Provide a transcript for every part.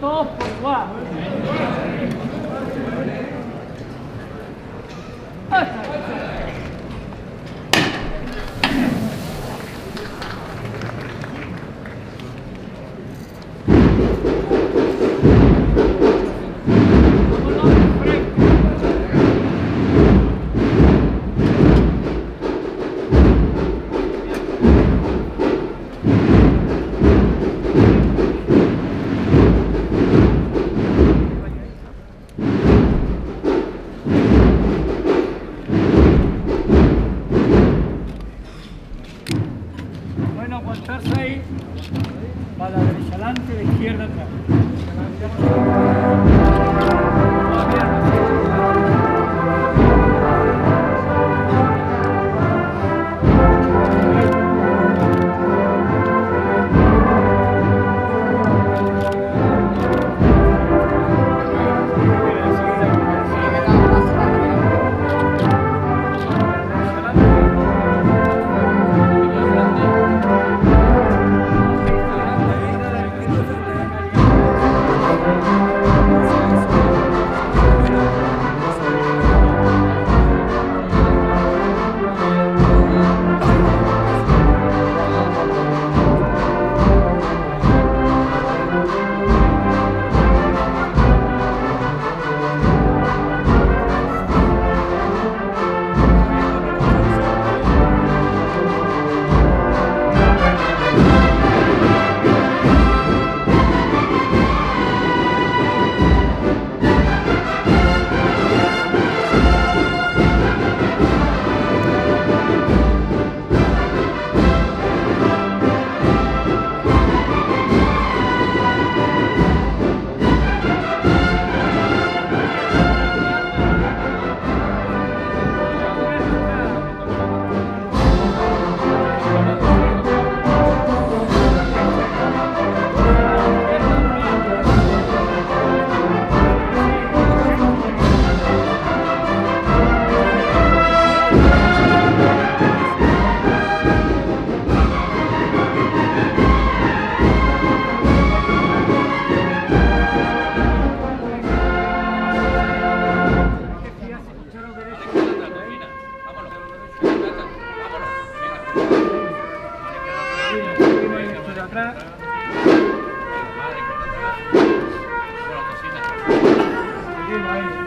走回去 a derecha adelante, a la izquierda atrás. Amen.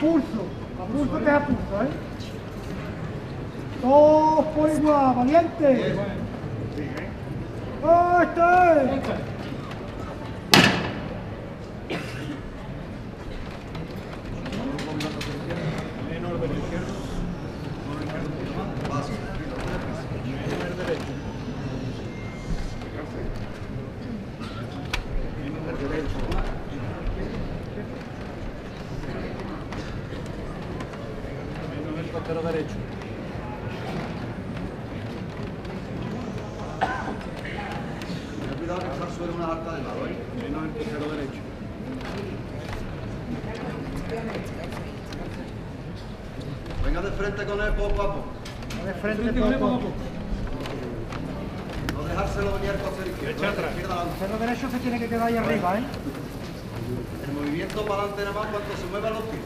Pulso. A pulso que es a pulso, ¿eh? Dos por igual, valiente. ¡Oh, este! Menor del izquierdo. Menor derecho. Menor derecho. Derecho. Ten cuidado que estás sobre una alta de lado, ¿eh? Menos el costero derecho. Venga de frente con él poco a poco. De frente poco. No dejárselo venir al costero izquierdo. El cero derecho se tiene que quedar ahí arriba, ¿eh? El movimiento para adelante nada más cuando se muevan los pies.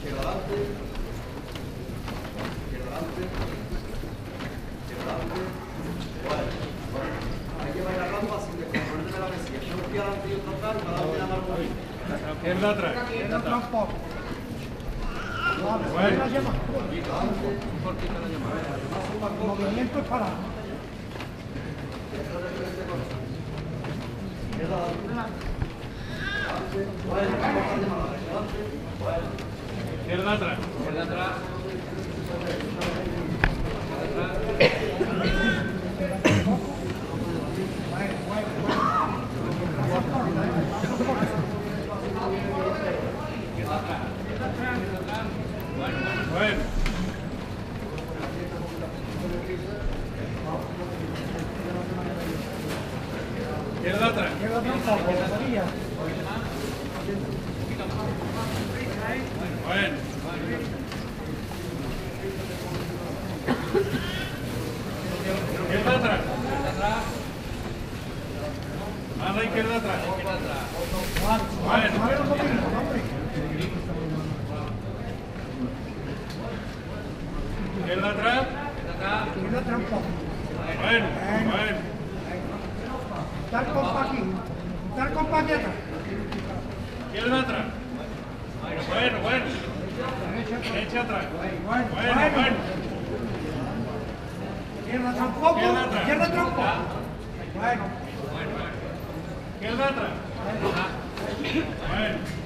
Izquierda adelante. Izquierda adelante. Izquierda adelante. Bueno, bueno. Hay que bailar rampa sin descontrolar de la mesilla. Yo un pie adelante y otro atrás y para adelante nada más el movimiento. Izquierda atrás. Izquierda atrás un poco. Vale, Bueno. la llama. El movimiento es para. Izquierda atrás. Izquierda atrás. Izquierda atrás. Izquierda atrás poco. María. Bueno. Izquierda atrás. Más la izquierda atrás. Vale, Bueno. vale un poquito, hombre. Izquierda atrás. Izquierda atrás un poco. Bueno. Bueno. Dar compa aquí. Dar compa aquí atrás. Izquierda atrás. Bueno, bueno. Derecha atrás. Derecha atrás. Bueno, Bueno, bueno. bueno. Izquierda atrás un poco. Izquierda atrás. Izquierda atrás un poco. Bueno. Izquierda atrás. Bueno.